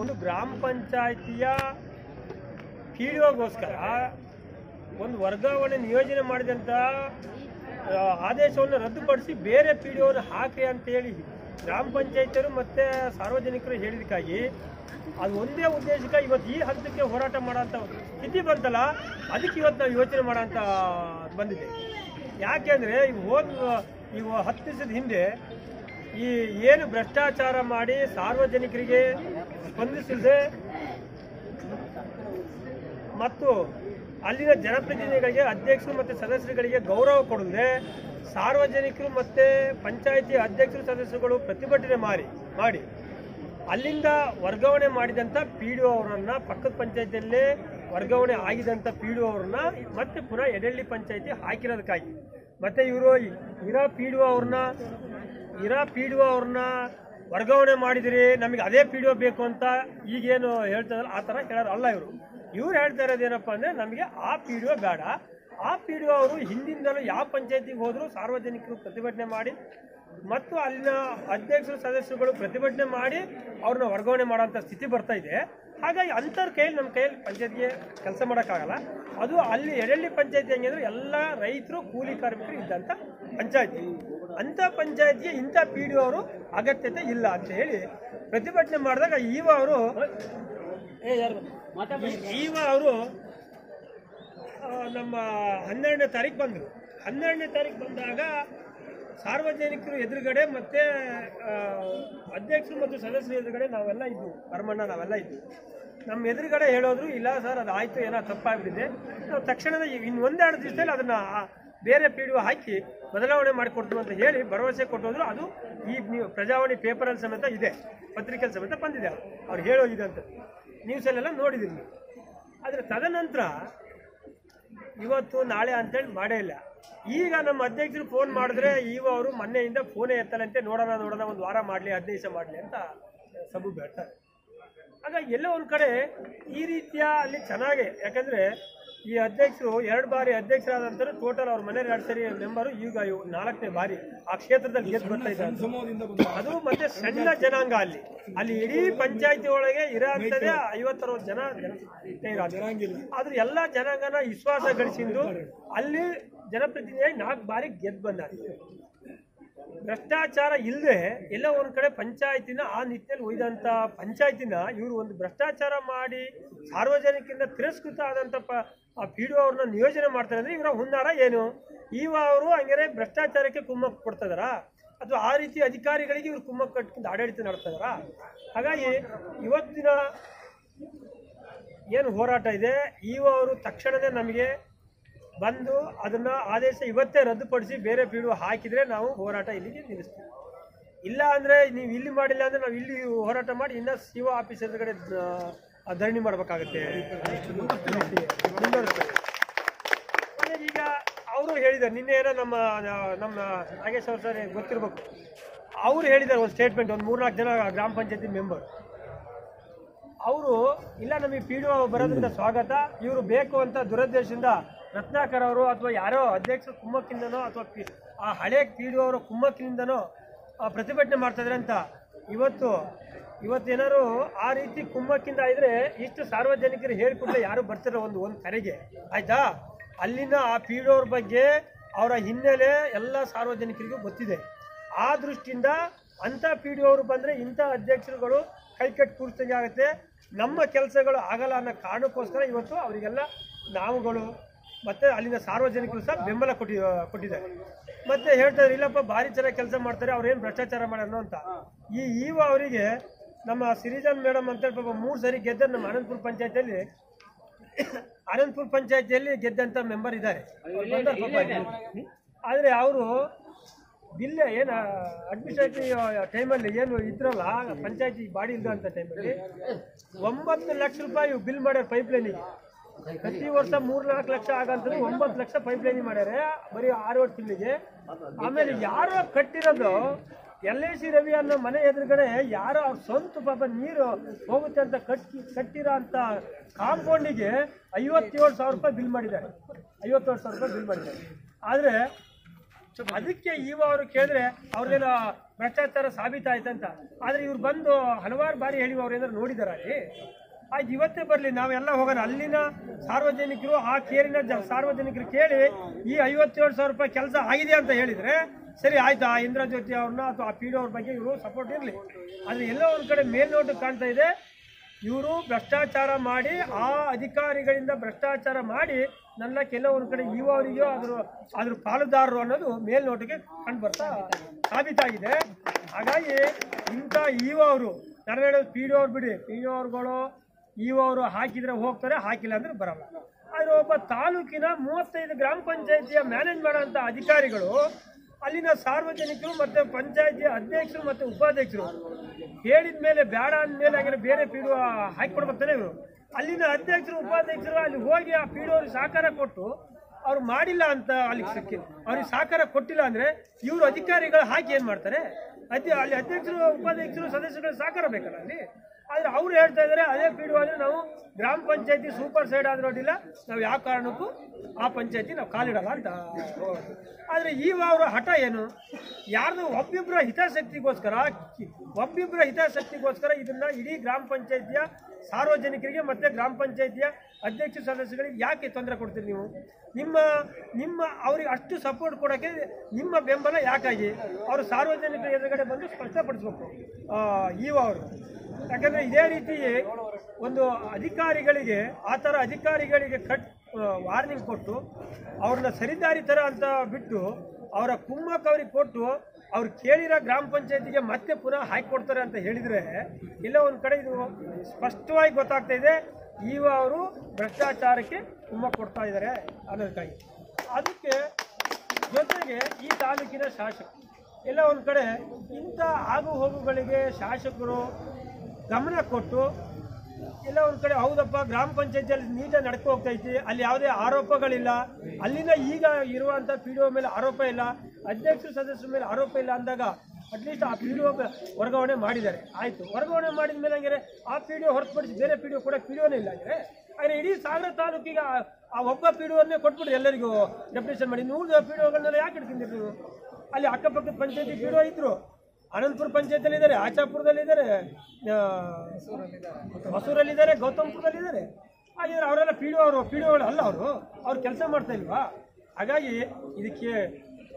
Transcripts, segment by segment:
ಒಂದು ಗ್ರಾಮ ಪಂಚಾಯಿತಿಯ ಒಗೋಸ್ಕರ ಒಂದು ವರ್ಗಾವಣೆ ನಿಯೋಜನೆ ಮಾಡಿದಂಥ ಆದೇಶವನ್ನು ರದ್ದುಪಡಿಸಿ ಬೇರೆ ಪಿ ಡಿ ಒನ ಹಾಕಿ ಅಂತೇಳಿ ಗ್ರಾಮ ಪಂಚಾಯತಿಯರು ಮತ್ತು ಸಾರ್ವಜನಿಕರು ಹೇಳಿದಕ್ಕಾಗಿ ಅದು ಒಂದೇ ಉದ್ದೇಶಕ್ಕೆ ಇವತ್ತು ಈ ಹಂತಕ್ಕೆ ಹೋರಾಟ ಮಾಡೋಂಥ ಸ್ಥಿತಿ ಬಂತಲ್ಲ, ಅದಕ್ಕೆ ಇವತ್ತು ನಾವು ಯೋಚನೆ ಮಾಡೋಂಥ ಬಂದಿದೆ. ಯಾಕೆಂದರೆ ಈಗ ಹೋದ ಈಗ ಹತ್ತು ದಿವಸದ ಹಿಂದೆ ಈ ಏನು ಭ್ರಷ್ಟಾಚಾರ ಮಾಡಿ ಸಾರ್ವಜನಿಕರಿಗೆ ಸ್ಪಂದಿಸದೆ ಮತ್ತು ಅಲ್ಲಿನ ಜನಪ್ರತಿನಿಧಿಗಳಿಗೆ, ಅಧ್ಯಕ್ಷರು ಮತ್ತು ಸದಸ್ಯರುಗಳಿಗೆ ಗೌರವ ಕೊಡದೆ ಸಾರ್ವಜನಿಕರು ಮತ್ತು ಪಂಚಾಯಿತಿ ಅಧ್ಯಕ್ಷರು ಸದಸ್ಯರುಗಳು ಪ್ರತಿಭಟನೆ ಮಾಡಿ ಮಾಡಿ. ಅಲ್ಲಿಂದ ವರ್ಗಾವಣೆ ಮಾಡಿದಂಥ ಪಿ ಡಿ ಒ ಅವರನ್ನು, ಪಕ್ಕದ ಪಂಚಾಯತಿಯಲ್ಲೇ ವರ್ಗಾವಣೆ ಆಗಿದಂಥ ಪಿ ಡಿ ಒ ಅವ್ರನ್ನ ಮತ್ತೆ ಪುನಃ ಎಡಳ್ಳಿ ಪಂಚಾಯತಿ ಹಾಕಿರೋದಕ್ಕಾಗಿ. ಮತ್ತು ಇವರು, ಇರೋ ಪಿ ಡಿ ಒ ಅವ್ರನ್ನ ಇರಾ ಪಿ ಡಿ ಅವ್ರನ್ನ ವರ್ಗಾವಣೆ ಮಾಡಿದಿರಿ ನಮಗೆ ಅದೇ ಪಿ ಡಿ ಒ ಬೇಕು ಅಂತ ಈಗೇನು ಹೇಳ್ತದಲ್ಲ, ಆ ಥರ ಹೇಳೋರು ಅಲ್ಲ ಇವರು. ಇವ್ರು ಹೇಳ್ತಾ ಇರೋದೇನಪ್ಪ ಅಂದರೆ ನಮಗೆ ಆ ಪಿ ಡಿ ಒ ಬೇಡ. ಆ ಪಿ ಡಿ ಒ ಅವರು ಹಿಂದಿಂದಲೂ ಯಾವ ಪಂಚಾಯತಿಗೆ ಹೋದರೂ ಸಾರ್ವಜನಿಕರು ಪ್ರತಿಭಟನೆ ಮಾಡಿ ಮತ್ತು ಅಲ್ಲಿನ ಅಧ್ಯಕ್ಷರು, ಸದಸ್ಯರುಗಳು ಪ್ರತಿಭಟನೆ ಮಾಡಿ ಅವ್ರನ್ನ ವರ್ಗಾವಣೆ ಮಾಡೋಂಥ ಸ್ಥಿತಿ ಬರ್ತಾ ಇದೆ. ಹಾಗಾಗಿ ಅಂಥವ್ರ ಕೈಯಲ್ಲಿ ನಮ್ಮ ಕೈಯಲ್ಲಿ ಪಂಚಾಯತ್ಗೆ ಕೆಲಸ ಮಾಡೋಕ್ಕಾಗಲ್ಲ. ಅದು ಅಲ್ಲಿ ಎಡಳ್ಳಿ ಪಂಚಾಯತಿ ಹೆಂಗೆ ಅಂದರೆ ಎಲ್ಲ ರೈತರು, ಕೂಲಿ ಕಾರ್ಮಿಕರು ಇದ್ದಂಥ ಪಂಚಾಯತಿ. ಅಂಥ ಪಂಚಾಯತ್ಗೆ ಇಂಥ ಪಿ ಡಿ ಅವರು ಅಗತ್ಯತೆ ಇಲ್ಲ ಅಂತ ಹೇಳಿ ಪ್ರತಿಭಟನೆ ಮಾಡಿದಾಗ ಈವ ಅವರು ಈವ ಅವರು ನಮ್ಮ ಹನ್ನೆರಡನೇ ತಾರೀಕು ಬಂದರು. ಹನ್ನೆರಡನೇ ತಾರೀಕು ಬಂದಾಗ ಸಾರ್ವಜನಿಕರು ಎದುರುಗಡೆ ಮತ್ತೆ ಅಧ್ಯಕ್ಷರು ಮತ್ತು ಸದಸ್ಯರು ಎದುರುಗಡೆ ನಾವೆಲ್ಲ ಇದ್ವು. ಪರಮಣ್ಣ ನಾವೆಲ್ಲ ಇದ್ವಿ. ನಮ್ಮ ಎದುರುಗಡೆ ಹೇಳೋದ್ರು ಇಲ್ಲ ಸರ್ ಅದು ಆಯಿತು ಏನೋ ತಪ್ಪಾಗ್ಬಿಟ್ಟಿದೆ. ನಾವು ತಕ್ಷಣದ ಇನ್ನು ಒಂದೆರಡು ದಿವಸದಲ್ಲಿ ಅದನ್ನು ಬೇರೆ ಪಿ ಡಿ ಒ ಹಾಕಿ ಬದಲಾವಣೆ ಮಾಡಿಕೊಡ್ತೀವಿ ಅಂತ ಹೇಳಿ ಭರವಸೆ ಕೊಟ್ಟೋದ್ರು ಅದು ಈ ನೀವು ಪ್ರಜಾವಾಣಿ ಪೇಪರಲ್ಲಿ ಸಮೇತ ಇದೆ, ಪತ್ರಿಕೆಯಲ್ಲಿ ಸಮೇತ ಬಂದಿದೆ ಅವ್ರು ಹೇಳೋಗಿದೆ ಅಂತ. ನ್ಯೂಸಲ್ಲೆಲ್ಲ ನೋಡಿದ್ದೀನಿ. ಆದರೆ ತದನಂತರ ಇವತ್ತು ನಾಳೆ ಅಂತೇಳಿ ಮಾಡೇ ಇಲ್ಲ. ಈಗ ನಮ್ಮ ಅಧ್ಯಕ್ಷರು ಫೋನ್ ಮಾಡಿದ್ರೆ ಈಗ ಅವರು ಮೊನ್ನೆಯಿಂದ ಫೋನೇ ಎತ್ತಲಂತೆ, ನೋಡೋಣ ನೋಡೋಣ, ಒಂದು ವಾರ ಮಾಡಲಿ, ಹದಿನೈದು ದಿವಸ ಮಾಡಲಿ ಅಂತ ಸಬು ಬೇಡ್ತಾರೆ. ಆಗ ಎಲ್ಲೋ ಒಂದು ಕಡೆ ಈ ರೀತಿಯ ಅಲ್ಲಿ ಚೆನ್ನಾಗೆ, ಯಾಕಂದ್ರೆ ಈ ಅಧ್ಯಕ್ಷರು ಎರಡು ಬಾರಿ ಅಧ್ಯಕ್ಷರಾದ ನಂತರ ಟೋಟಲ್ ಅವ್ರ ಮನೆ ಎರಡು ಸರಿ ಮೆಂಬರು ಈಗ ನಾಲ್ಕನೇ ಬಾರಿ ಆ ಕ್ಷೇತ್ರದಲ್ಲಿ ಗೆದ್ದು ಬರ್ತಾ ಇದ್ದಾರೆ. ಅದು ಮತ್ತೆ ಸಣ್ಣ ಜನಾಂಗ ಅಲ್ಲಿ. ಅಲ್ಲಿ ಇಡೀ ಪಂಚಾಯತಿ ಒಳಗೆ ಇರೋದೇ ಐವತ್ತರವತ್ತು ಜನ ಆದ್ರೆ ಎಲ್ಲ ಜನಾಂಗನ ವಿಶ್ವಾಸ ಗಳಿಸಿದ್ದು ಅಲ್ಲಿ ಜನಪ್ರತಿನಿಧಿಯಾಗಿ ನಾಲ್ಕು ಬಾರಿ ಗೆದ್ದು ಬಂದಾರೆ. ಭ್ರಷ್ಟಾಚಾರ ಇಲ್ಲದೆ ಎಲ್ಲ ಒಂದು ಕಡೆ ಪಂಚಾಯತಿನ ಆ ನಿಟ್ಟಿನಲ್ಲಿ ಒಯ್ದಂತ ಪಂಚಾಯತಿನ ಇವರು ಒಂದು ಭ್ರಷ್ಟಾಚಾರ ಮಾಡಿ ಸಾರ್ವಜನಿಕರಿಂದ ತಿರಸ್ಕೃತ ಆದಂತ ಪ ಆ ಪಿ ಡಿ ಅವ್ರನ್ನ ನಿಯೋಜನೆ ಮಾಡ್ತಾರೆ ಅಂದ್ರೆ ಇವರ ಹುನ್ನಾರ ಏನು? ಇವ ಅವರು ಹಂಗಾರೆ ಭ್ರಷ್ಟಾಚಾರಕ್ಕೆ ಕುಮ್ಮಕ್ಕು ಕೊಡ್ತಾ ಅಥವಾ ಆ ರೀತಿ ಅಧಿಕಾರಿಗಳಿಗೆ ಇವರು ಕುಮ್ಮಕ್ಕು ಕಟ್ಕೊಂಡು ಆಡಳಿತ ನಡೆಸ್ತಿದಾರ? ಹಾಗಾಗಿ ಇವತ್ತಿನ ಏನು ಹೋರಾಟ ಇದೆ ಈವ ಅವರು ತಕ್ಷಣವೇ ನಮಗೆ ಬಂದು ಅದನ್ನ ಆದೇಶ ಇವತ್ತೇ ರದ್ದುಪಡಿಸಿ ಬೇರೆ ಪಿ ಹಾಕಿದ್ರೆ ನಾವು ಹೋರಾಟ ಇಲ್ಲಿಗೆ ನಿಲ್ಲಿಸ್ತೀವಿ. ಇಲ್ಲ ಅಂದ್ರೆ ನೀವು ಇಲ್ಲಿ ಮಾಡಿಲ್ಲ ಅಂದ್ರೆ ನಾವು ಇಲ್ಲಿ ಹೋರಾಟ ಮಾಡಿ ಇನ್ನ ಶಿವ ಆಫೀಸ್ ಎದುರುಗಡೆ ಧರಣಿ ಮಾಡಬೇಕಾಗತ್ತೆ. ಈಗ ಅವರು ಹೇಳಿದ್ದಾರೆ, ನಿನ್ನೆ ಏನೋ ನಮ್ಮ ನಮ್ಮ ನಾಗೇಶ್ ಅವ್ರ ಸರ್ ಗೊತ್ತಿರ್ಬೇಕು. ಅವರು ಹೇಳಿದ್ದಾರೆ ಒಂದು ಸ್ಟೇಟ್ಮೆಂಟ್ ಒಂದು ಮೂರ್ನಾಲ್ಕು ಜನ ಗ್ರಾಮ ಪಂಚಾಯತಿ ಮೆಂಬರ್ ಅವರು, ಇಲ್ಲ ನಮಗೆ ಪಿ ಡಿ ಬರೋದ್ರಿಂದ ಸ್ವಾಗತ, ಇವರು ಬೇಕು ಅಂತ ದುರದ್ದೇಶದಿಂದ ರತ್ನಾಕರ್ ಅವರು ಅಥವಾ ಯಾರೋ ಅಧ್ಯಕ್ಷ ಕುಮ್ಮಕ್ಕಿಂದನೋ ಅಥವಾ ಆ ಹಳೆ ಪಿ ಡಿ ಅವರ ಕುಮ್ಮಕ್ಕಿನಿಂದನೋ ಪ್ರತಿಭಟನೆ ಮಾಡ್ತಾ ಇದ್ದಾರೆ ಅಂತ ಇವತ್ತು ಇವತ್ತೇನಾದ್ರು ಆ ರೀತಿ ಕುಮ್ಮಕ್ಕಿಂದ ಇದ್ರೆ ಇಷ್ಟು ಸಾರ್ವಜನಿಕರು ಹೇಳ್ಕೊಡ್ಲೆ ಯಾರು ಬರ್ತಿರೋ ಒಂದು ಒಂದು ಕರೆಗೆ ಆಯ್ತಾ? ಅಲ್ಲಿನ ಆ ಪಿ ಡಿ ಅವ್ರ ಬಗ್ಗೆ ಅವರ ಹಿನ್ನೆಲೆ ಎಲ್ಲ ಸಾರ್ವಜನಿಕರಿಗೂ ಗೊತ್ತಿದೆ. ಆ ದೃಷ್ಟಿಯಿಂದ ಅಂಥ ಪಿ ಡಿ ಅವರು ಬಂದರೆ ಇಂಥ ಅಧ್ಯಕ್ಷರುಗಳು ಕೈ ಕಟ್ಟಿ ಕೂರಿಸ್ದಂಗೆ ಆಗುತ್ತೆ. ನಮ್ಮ ಕೆಲಸಗಳು ಆಗಲ್ಲ ಅನ್ನೋ ಕಾರಣಕ್ಕೋಸ್ಕರ ಇವತ್ತು ಅವರಿಗೆಲ್ಲ ನಾವುಗಳು ಮತ್ತು ಅಲ್ಲಿನ ಸಾರ್ವಜನಿಕರು ಸಹ ಬೆಂಬಲ ಕೊಟ್ಟಿ, ಕೊಟ್ಟಿದ್ದಾರೆ. ಮತ್ತು ಹೇಳ್ತಾರೆ ಇಲ್ಲಪ್ಪ, ಭಾರಿ ಚೆನ್ನಾಗಿ ಕೆಲಸ ಮಾಡ್ತಾರೆ, ಅವ್ರೇನು ಭ್ರಷ್ಟಾಚಾರ ಮಾಡೋಣ ಅಂತ. ಈ ಇವ ಅವರಿಗೆ ನಮ್ಮ ಸಿರಿಜನ್ ಮೇಡಮ್ ಅಂತೇಳಿ ಪಾಪ ಮೂರು ಸರಿ ಗೆದ್ದ ನಮ್ಮ ಅನಂತಪುರ ಪಂಚಾಯತಿಯಲ್ಲಿ. ಅನಂತಪುರ ಪಂಚಾಯತಿಯಲ್ಲಿ ಗೆದ್ದಂಥ ಮೆಂಬರ್ ಇದ್ದಾರೆ. ಆದರೆ ಅವರು ಬಿಲ್ ಏನು ಅಡ್ಮಿನಿಸ್ಟ್ರೇಟಿವ್ ಟೈಮಲ್ಲಿ ಏನು ಇದ್ರಲ್ಲ, ಪಂಚಾಯತಿ ಬಾಡಿ ಇಲ್ದಂಥ ಟೈಮಲ್ಲಿ ಒಂಬತ್ತು ಲಕ್ಷ ರೂಪಾಯಿ ಬಿಲ್ ಮಾಡ್ಯಾರ ಪೈಪ್ ಲೈನಿಗೆ ಪ್ರತಿ ವರ್ಷ ಮೂರ್ ನಾಲ್ಕು ಲಕ್ಷ ಆಗಂತಂದ್ರೆ ಒಂಬತ್ತು ಲಕ್ಷ ಪೈಪ್ ಲೈನಿಂಗ್ ಮಾಡ್ಯಾರೆ, ಬರೀ ಆರು ವರ್ಷ ತಿಂಗಳಿಗೆ. ಆಮೇಲೆ ಯಾರೋ ಕಟ್ಟಿರೋದು ಎಲ್ ಐ ಸಿ ರವಿ ಅನ್ನೋ ಮನೆ ಎದುರುಗಡೆ ಯಾರೋ ಅವ್ರ ಸ್ವಂತ ಪಾಪ ನೀರು ಹೋಗುತ್ತೆ ಅಂತ ಕಟ್ಟಿ ಕಟ್ಟಿರೋ ಅಂತ ಕಾಂಪೌಂಡಿಗೆ ಐವತ್ತೇಳು ಸಾವಿರ ರೂಪಾಯಿ ಬಿಲ್ ಮಾಡಿದ್ದಾರೆ. ಐವತ್ತೇಳು ಸಾವಿರ ರೂಪಾಯಿ ಬಿಲ್ ಮಾಡಿದ್ದಾರೆ. ಆದರೆ ಅದಕ್ಕೆ ಇವ ಅವರು ಕೇಳಿದ್ರೆ ಅವ್ರದ್ದೇನೋ ಭ್ರಷ್ಟಾಚಾರ ಸಾಬೀತಾಯ್ತಂತ ಆದರೆ ಇವ್ರು ಬಂದು ಹಲವಾರು ಬಾರಿ ಹೇಳಿ ಅವ್ರು ಏನಾದ್ರು ನೋಡಿದಾರ ಅಲ್ಲಿ? ಆಯ್ತು, ಇವತ್ತೇ ಬರಲಿ, ನಾವೆಲ್ಲ ಹೋಗೋಣ. ಅಲ್ಲಿನ ಸಾರ್ವಜನಿಕರು, ಆ ಕೇರಿನ ಸಾರ್ವಜನಿಕರು ಕೇಳಿ ಈ ಐವತ್ತೇಳು ಸಾವಿರ ರೂಪಾಯಿ ಕೆಲಸ ಆಗಿದೆ ಅಂತ ಹೇಳಿದ್ರೆ ಸರಿ, ಆಯ್ತು? ಆ ಇಂದ್ರಜ್ಯೋತಿ ಅವ್ರನ್ನ ಅಥವಾ ಆ ಪಿ ಡಿ ಅವ್ರ ಬಗ್ಗೆ ಇವರು ಸಪೋರ್ಟ್ ಇರಲಿ. ಆದರೆ ಎಲ್ಲೋ ಒಂದು ಕಡೆ ಮೇಲ್ನೋಟಕ್ಕೆ ಕಾಣ್ತಾ ಇದೆ. ಇವರು ಭ್ರಷ್ಟಾಚಾರ ಮಾಡಿ, ಆ ಅಧಿಕಾರಿಗಳಿಂದ ಭ್ರಷ್ಟಾಚಾರ ಮಾಡಿ ನನ್ನ ಕೆಲವೊಂದು ಕಡೆ ಇವರಿಗೋ ಅದ್ರ ಅದ್ರ ಪಾಲುದಾರರು ಅನ್ನೋದು ಮೇಲ್ನೋಟಕ್ಕೆ ಕಂಡು ಬರ್ತಾ ಸಾಬೀತಾಗಿದೆ. ಹಾಗಾಗಿ ಇಂಥ ಅವರು ನಾನು ಹೇಳೋದು ಪಿ ಡಿ ಅವ್ರು ಬಿಡಿ. ಪಿ ಡಿ ಅವ್ರುಗಳು ಅವರು ಹಾಕಿದ್ರೆ ಹೋಗ್ತಾರೆ, ಹಾಕಿಲ್ಲ ಅಂದ್ರೆ ಬರಲ್ಲ. ಆದರೆ ಒಬ್ಬ ತಾಲೂಕಿನ ಮೂವತ್ತೈದು ಗ್ರಾಮ ಪಂಚಾಯತಿಯ ಮ್ಯಾನೇಜ್ ಮಾಡೋಂಥ ಅಧಿಕಾರಿಗಳು ಅಲ್ಲಿನ ಸಾರ್ವಜನಿಕರು ಮತ್ತೆ ಪಂಚಾಯತಿ ಅಧ್ಯಕ್ಷರು ಮತ್ತೆ ಉಪಾಧ್ಯಕ್ಷರು ಹೇಳಿದ ಮೇಲೆ ಬೇಡ ಅಂದಮೇಲೆ ಹಾಗೆ ಬೇರೆ ಪೀಡು ಹಾಕಿಕೊಡ್ಬರ್ತಾನೆ ಇವರು. ಅಲ್ಲಿನ ಅಧ್ಯಕ್ಷರು, ಉಪಾಧ್ಯಕ್ಷರು ಅಲ್ಲಿ ಹೋಗಿ ಆ ಪೀಡು ಅವ್ರಿಗೆ ಸಹಕಾರ ಕೊಟ್ಟು ಅವ್ರು ಮಾಡಿಲ್ಲ ಅಂತ ಅಲ್ಲಿಗೆ ಸಿಕ್ಕಿ ಅವ್ರಿಗೆ ಸಹಕಾರ ಕೊಟ್ಟಿಲ್ಲ ಅಂದ್ರೆ ಇವರು ಅಧಿಕಾರಿಗಳು ಹಾಕಿ ಏನು ಮಾಡ್ತಾರೆ? ಅದೇ ಅಲ್ಲಿ ಅಧ್ಯಕ್ಷರು, ಉಪಾಧ್ಯಕ್ಷರು ಸದಸ್ಯರು ಸಹಕಾರ ಬೇಕಲ್ಲ ಅಲ್ಲಿ? ಆದ್ರೆ ಅವ್ರು ಹೇಳ್ತಾ ಇದ್ದಾರೆ ಅದೇ ಪೀಡು ಆದ್ರೆ ನಾವು ಗ್ರಾಮ ಪಂಚಾಯತಿ ಸೂಪರ್ ಸೈಡ್ ಆದ್ರೂ ಅಡ್ಡಿಲ್ಲ ನಾವು ಯಾವ ಕಾರಣಕ್ಕೂ ಆ ಪಂಚಾಯತಿ ನಾವು ಕಾಲಿಡಲ್ಲ ಅಂತ. ಆದ್ರೆ ಈ ಅವರ ಹಠ ಏನು? ಯಾರ್ದು ಒಬ್ಬಿಬ್ಬರ ಹಿತಾಸಕ್ತಿಗೋಸ್ಕರ ಒಬ್ಬಿಬ್ಬರ ಹಿತಾಸಕ್ತಿಗೋಸ್ಕರ ಇದನ್ನ ಇಡೀ ಗ್ರಾಮ ಪಂಚಾಯತಿಯ ಸಾರ್ವಜನಿಕರಿಗೆ ಮತ್ತೆ ಗ್ರಾಮ ಪಂಚಾಯತಿಯ ಅಧ್ಯಕ್ಷ ಸದಸ್ಯಗಳಿಗೆ ಯಾಕೆ ತೊಂದರೆ ಕೊಡ್ತೀರಿ ನೀವು? ನಿಮ್ಮ ನಿಮ್ಮ ಅವ್ರಿಗೆ ಅಷ್ಟು ಸಪೋರ್ಟ್ ಕೊಡೋಕ್ಕೆ ನಿಮ್ಮ ಬೆಂಬಲ ಯಾಕಾಗಿ? ಅವರು ಸಾರ್ವಜನಿಕರ ಎದುರುಗಡೆ ಬಂದು ಸ್ಪಷ್ಟಪಡಿಸ್ಬೇಕು ಇವ ಅವರು. ಯಾಕಂದ್ರೆ ಇದೇ ರೀತಿ ಒಂದು ಅಧಿಕಾರಿಗಳಿಗೆ, ಆ ಥರ ಅಧಿಕಾರಿಗಳಿಗೆ ಕಟ್ ವಾರ್ನಿಂಗ್ ಕೊಟ್ಟು, ಅವ್ರನ್ನ ಸರಿದಾರಿ ಥರ ಅಂತ ಬಿಟ್ಟು, ಅವರ ಕುಮ್ಮಕ್ಕ ಅವ್ರಿಗೆ ಕೊಟ್ಟು, ಅವ್ರು ಕೇಳಿರೋ ಗ್ರಾಮ ಪಂಚಾಯತಿಗೆ ಮತ್ತೆ ಪುನಃ ಹಾಕಿಕೊಡ್ತಾರೆ ಅಂತ ಹೇಳಿದರೆ ಎಲ್ಲ ಒಂದು ಕಡೆ ಇದು ಸ್ಪಷ್ಟವಾಗಿ ಗೊತ್ತಾಗ್ತಾ ಇದೆ ಈಗ ಅವರು ಭ್ರಷ್ಟಾಚಾರಕ್ಕೆ ಕುಮ್ಮ ಕೊಡ್ತಾ ಇದ್ದಾರೆ ಅನ್ನೋದಕ್ಕಾಗಿ. ಅದಕ್ಕೆ ಜೊತೆಗೆ ಈ ತಾಲೂಕಿನ ಶಾಸಕರು ಎಲ್ಲ ಒಂದು ಕಡೆ ಇಂಥ ಆಗು ಹೋಗುಗಳಿಗೆ ಶಾಸಕರು ಗಮನ ಕೊಟ್ಟು ಎಲ್ಲ ಒಂದು ಕಡೆ, ಹೌದಪ್ಪ, ಗ್ರಾಮ ಪಂಚಾಯತಿಯಲ್ಲಿ ನೀಟಾಗಿ ನಡ್ಕೊ ಹೋಗ್ತಾ ಇದ್ದೀವಿ ಅಲ್ಲಿ ಯಾವುದೇ ಆರೋಪಗಳಿಲ್ಲ. ಅಲ್ಲಿನ ಈಗ ಇರುವಂಥ ಪಿ ಡಿ ಒ ಮೇಲೆ ಆರೋಪ ಇಲ್ಲ. ಅಧ್ಯಕ್ಷ ಸದಸ್ಯರ ಮೇಲೆ ಆರೋಪ ಇಲ್ಲ ಅಂದಾಗ ಅಟ್ಲೀಸ್ಟ್ ಆ ಪಿ ಡಿ ಒ ವರ್ಗಾವಣೆ ಮಾಡಿದ್ದಾರೆ. ಆಯಿತು. ವರ್ಗಾವಣೆ ಮಾಡಿದ ಮೇಲೆ ಹಂಗಾರೆ ಆ ಪಿ ಡಿ ಒ ಹೊರತುಪಡಿಸಿ ಬೇರೆ ಪಿ ಡಿ ಒ ಕೂಡ ಪಿ ಡಿ ಒನೇ ಇಲ್ಲ ಅಂದರೆ ಆದರೆ ಇಡೀ ಸಾಗರ ತಾಲೂಕಿಗೆ ಆ- ಒಬ್ಬ ಪಿ ಡಿ ಒನ್ನೇ ಕೊಟ್ಬಿಟ್ರಿ ಎಲ್ಲರಿಗೂ ಡೆಪ್ಯುಟೇಷನ್ ಮಾಡಿ. ನೂರು ಪಿ ಡಿ ಒಗಳನ್ನೆಲ್ಲ ಯಾಕೆ ಇಟ್ಕೊಂಡಿರಿ ನೀವು? ಅಲ್ಲಿ ಅಕ್ಕಪಕ್ಕದ ಪಂಚಾಯತಿ ಪಿ ಡಿ ಒ ಇದ್ರು. ಅನಂತಪುರ ಪಂಚಾಯತಿಯಲ್ಲಿ ಇದ್ದಾರೆ ಆಚಾಪುರದಲ್ಲಿ ಇದ್ದಾರೆ ಹೊಸೂರಲ್ಲಿದ್ದಾರೆ, ಗೌತಮ್ಪುರದಲ್ಲಿದ್ದಾರೆ. ಹಾಗಿದ್ರೆ ಅವರೆಲ್ಲ ಪಿ ಡಿ ಅವರು ಪಿ ಡಿ ಅವರು ಅಲ್ಲ ಅವರು. ಅವ್ರು ಕೆಲಸ ಮಾಡ್ತಾ ಇಲ್ವಾ? ಹಾಗಾಗಿ ಇದಕ್ಕೆ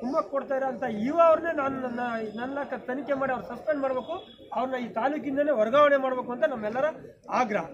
ತುಂಬ ಕೊಡ್ತಾ ಇರೋಂಥ ಇವ ಅವ್ರನ್ನೇ ನಾನು ನನ್ನ ನನ್ನ ತನಿಖೆ ಮಾಡಿ ಅವ್ರು ಸಸ್ಪೆಂಡ್ ಮಾಡಬೇಕು. ಅವ್ರನ್ನ ಈ ತಾಲೂಕಿಂದನೇ ವರ್ಗಾವಣೆ ಮಾಡಬೇಕು ಅಂತ ನಮ್ಮೆಲ್ಲರ ಆಗ್ರಹ.